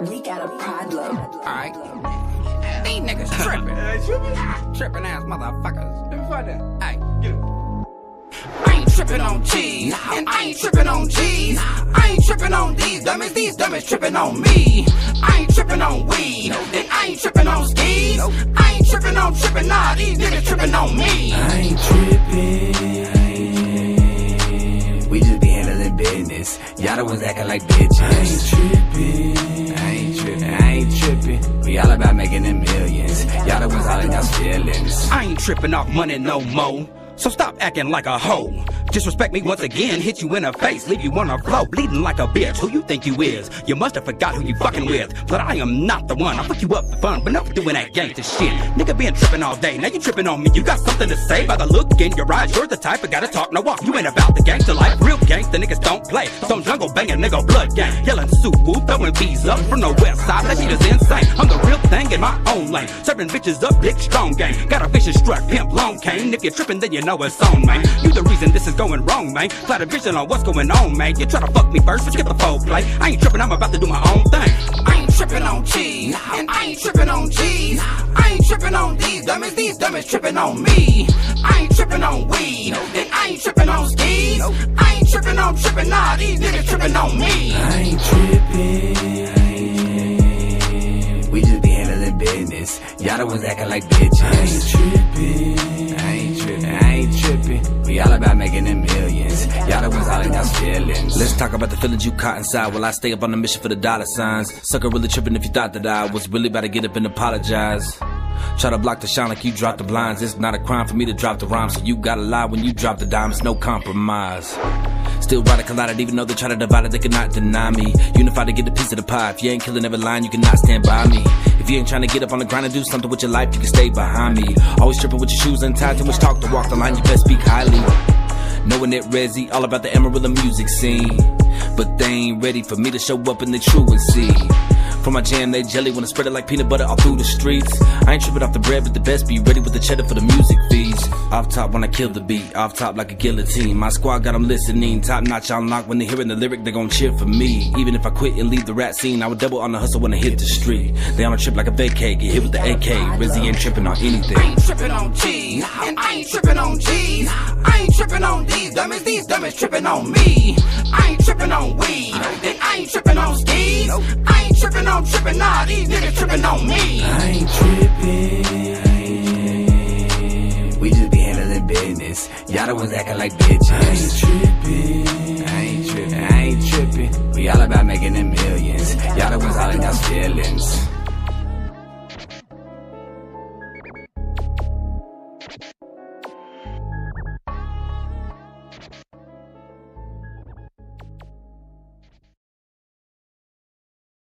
We got a problem. Alright. These niggas tripping. tripping ass motherfuckers. Let me find out. Hey. Get him. I ain't tripping on cheese, and I ain't tripping on G's. I ain't tripping on these dummies, these dummies tripping on me. I ain't tripping on weed, and I ain't tripping on skis. I ain't tripping on tripping, nah, these niggas tripping on me. Y'all the ones acting like bitches. I ain't trippin', I ain't trippin', I ain't trippin'. We all about making them millions. Y'all the ones all in y'all feelings. I ain't tripping off money no more. So stop acting like a hoe. Disrespect me once again, hit you in the face, leave you on the floor, bleeding like a bitch. Who you think you is? You must have forgot who you fucking with. But I am not the one. I'll fuck you up for fun, but enough doing that gangster shit. Nigga been tripping all day, now you tripping on me. You got something to say by the look in your eyes. You're the type of gotta talk, no walk. You ain't about the gangster life. Real gangster niggas don't play. Stone jungle banging nigga blood gang. Yelling soup whoop, throwing bees up from the west side. That shit is insane. I'm the real thing in my own lane. Serving bitches up, big strong gang. Got a vicious struck, pimp long cane. If you're tripping, then you know it's on, man. You the reason this is going wrong, man. Flat a vision on what's going on, man. You try to fuck me first, but skip the full play. I ain't tripping, I'm about to do my own thing. I ain't tripping on cheese, and I ain't tripping on G's. I ain't tripping on these dummies, these dummies tripping on me. I ain't tripping on weed, and I ain't tripping on skis. I ain't tripping on tripping, nah, these niggas tripping on me. I ain't trippin', We just be handling business. Y'all the ones acting like bitches. Let's talk about the feelings you caught inside while I stay up on the mission for the dollar signs. Sucker really tripping if you thought that I was really about to get up and apologize. Try to block the shine like you dropped the blinds. It's not a crime for me to drop the rhyme, so you gotta lie when you drop the dimes. No compromise. Still out it, even though they try to divide it, they cannot deny me. Unified to get a piece of the pie. If you ain't killing every line, you cannot stand by me. If you ain't trying to get up on the grind and do something with your life, you can stay behind me. Always tripping with your shoes untied, too much talk to walk the line, you best speak highly. Knowing that Rezzy all about the Amarillo music scene. But they ain't ready for me to show up in the truancy. For my jam, they jelly wanna spread it like peanut butter all through the streets. I ain't tripping off the bread, but the best be ready with the cheddar for the music fees. Off top when I kill the beat, off top like a guillotine. My squad got them listening, top notch on lock. When they hearing the lyric, they gon' cheer for me. Even if I quit and leave the rap scene, I would double on the hustle when I hit the street. They on a trip like a vacay, get hit with the AK. Rizzy ain't tripping on anything. I ain't tripping on cheese, and I ain't tripping on G's. I ain't tripping on these dummies, these dummies tripping on me. I ain't tripping on weed, and I ain't tripping on skis. I tripping on tripping, nah, these niggas tripping on me. I ain't tripping. We just be handling business. Y'all the ones acting like bitches. I ain't tripping. I ain't tripping. I ain't tripping. We all about making the millions. Y'all the ones hollering out feelings.